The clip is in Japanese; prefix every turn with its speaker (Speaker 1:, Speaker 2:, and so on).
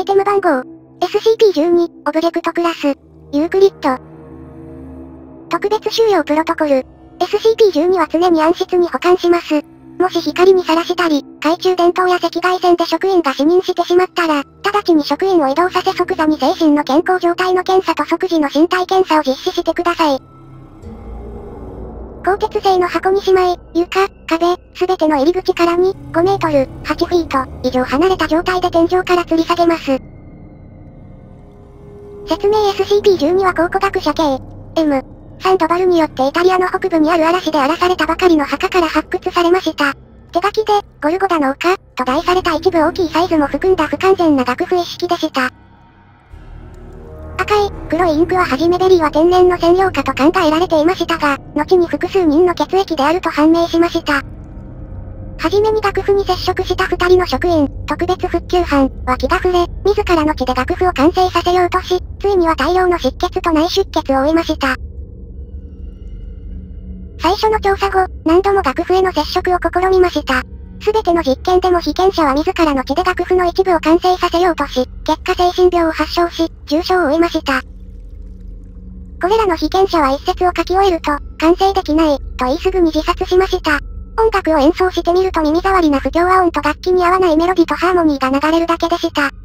Speaker 1: アイテム番号。SCP-12、オブジェクトクラス。ユークリッド。特別収容プロトコル。SCP-12 は常に暗室に保管します。もし光にさらしたり、懐中電灯や赤外線で職員が死認してしまったら、直ちに職員を移動させ即座に精神の健康状態の検査と即時の身体検査を実施してください。鋼鉄製の箱にしまい、床、壁、すべての入り口からに、5メートル、8フィート、以上離れた状態で天井から吊り下げます。説明 SCP-12 は考古学者系、M、サンドバルによってイタリアの北部にある嵐で荒らされたばかりの墓から発掘されました。手書きで、ゴルゴダの丘、と題された一部大きいサイズも含んだ不完全な楽譜一式でした。赤い、黒いインクははじめベリーか天然の染料かと考えられていましたが、後に複数人の血液であると判明しました。はじめに楽譜に接触した二人の職員、特別復旧班は気が触れ、自らの血で楽譜を完成させようとし、ついには大量の失血と内出血を負いました。最初の調査後、何度も楽譜への接触を試みました。すべての実験でも被験者は自らの血で楽譜の一部を完成させようとし、結果精神病を発症し、重傷を負いました。これらの被験者は一節を書き終えると、完成できない、と言いすぐに自殺しました。音楽を演奏してみると耳障りな不協和音と楽器に合わないメロディとハーモニーが流れるだけでした。